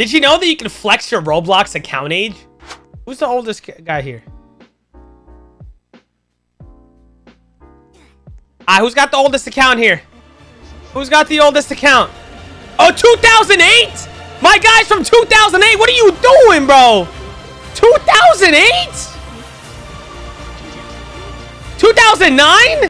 Did you know that you can flex your Roblox account age? Who's the oldest guy here? Ah, who's got the oldest account here? Who's got the oldest account? Oh, 2008? My guy's from 2008. What are you doing, bro? 2008? 2009?